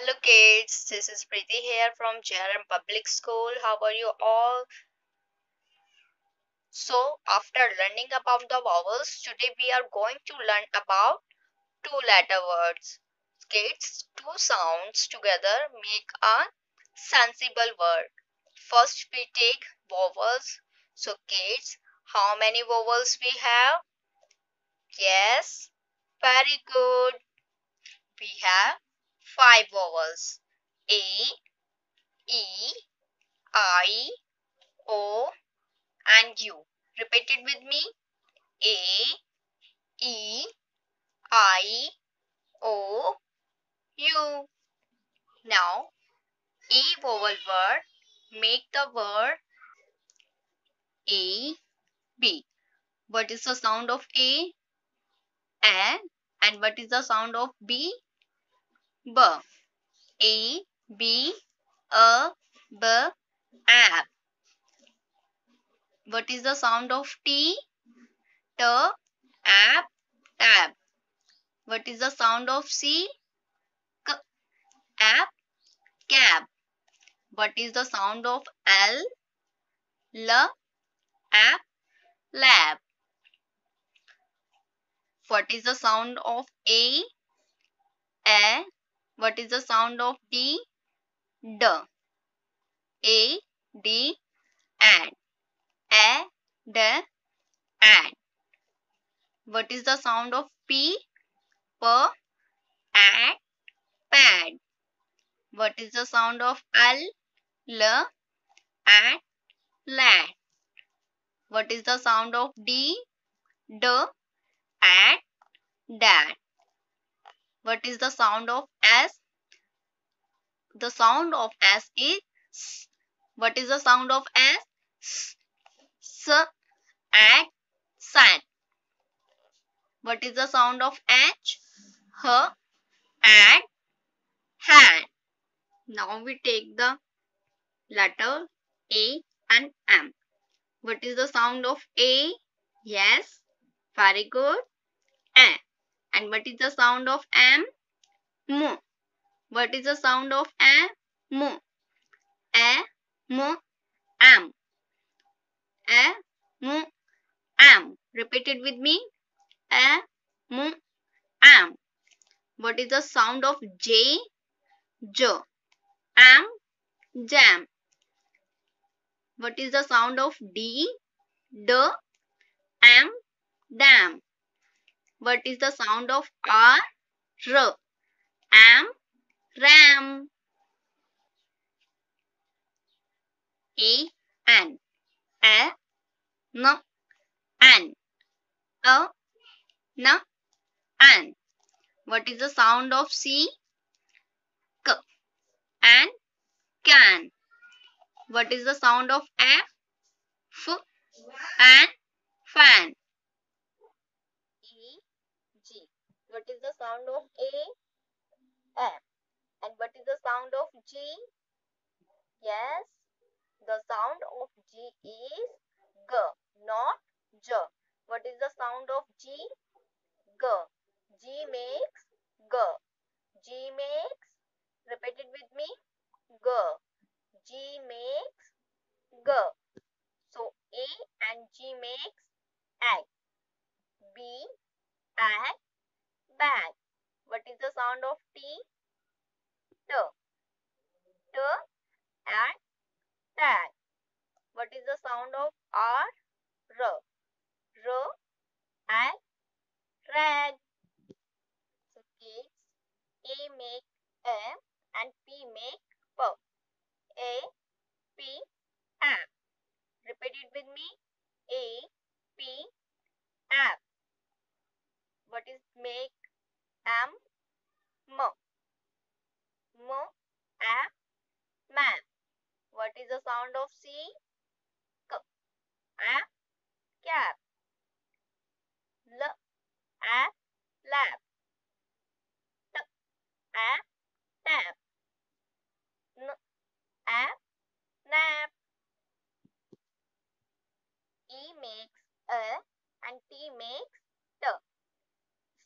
Hello kids, this is Preeti here from JRM Public School. How are you all? So, after learning about the vowels, today we are going to learn about two letter words. Kids, two sounds together make a sensible word. First we take vowels. So kids, how many vowels we have? Yes, very good. We have five vowels A, E, I, O and U. Repeat it with me. A, E, I, O, U. Now, A vowel word make the word A, B. What is the sound of A? A. And what is the sound of B? B. A, B, A, B, ab. What is the sound of T? T, ab, tab. What is the sound of C? K, ab, cab. What is the sound of L? L, ab, lab. What is the sound of? A. What is the sound of D? D. A, D, and. A, D, and. What is the sound of P? P, and, pad. What is the sound of L? L, and, lad. What is the sound of D? D, and, dad. What is the sound of S? The sound of S is S. What is the sound of S? S, S and sun. What is the sound of H? H and hand. Now we take the letter A and M. What is the sound of A? Yes, very good. A. And what is the sound of M? M. What is the sound of M? M. A, M, M. A, M, M. Repeat it with me. A, M, M. What is the sound of J? Jo. J? J. M, jam. What is the sound of D? D, M, dam. What is the sound of R? R. Am, ram. A, N. A, N, N. A, N, N. What is the sound of C? K. And can. What is the sound of F? F and fan. E, G. What is the sound of A? And what is the sound of G? Yes, the sound of G is G, not J. What is the sound of G? G. G makes G. G makes, repeat it with me, G. G makes G. So, A and G makes egg. B, and bag. What is the sound of T? T. T and tag. What is the sound of R? R. R and rag. So kids, A make M and P make P. A, P, M. Repeat it with me. A, P, M. What is make M? M. M, M, man. What is the sound C? K. A, cap. L, A, lap. T, A, tap. N, nap. E makes A and T makes T. So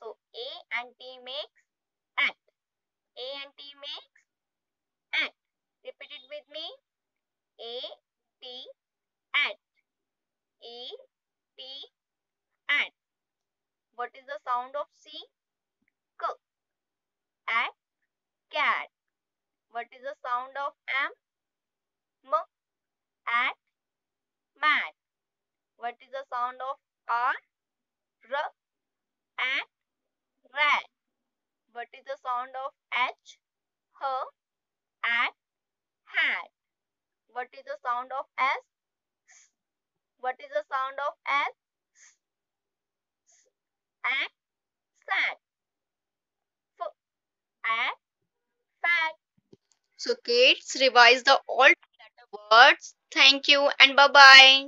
and. A and T makes sound of C? K. At cat. What is the sound of M? M. At mat. What is the sound of R? R. At rat. What is the sound of H? H. At hat. What is the sound of S? s? What is the sound of S? So kids, revise the old letter words. Thank you and bye-bye.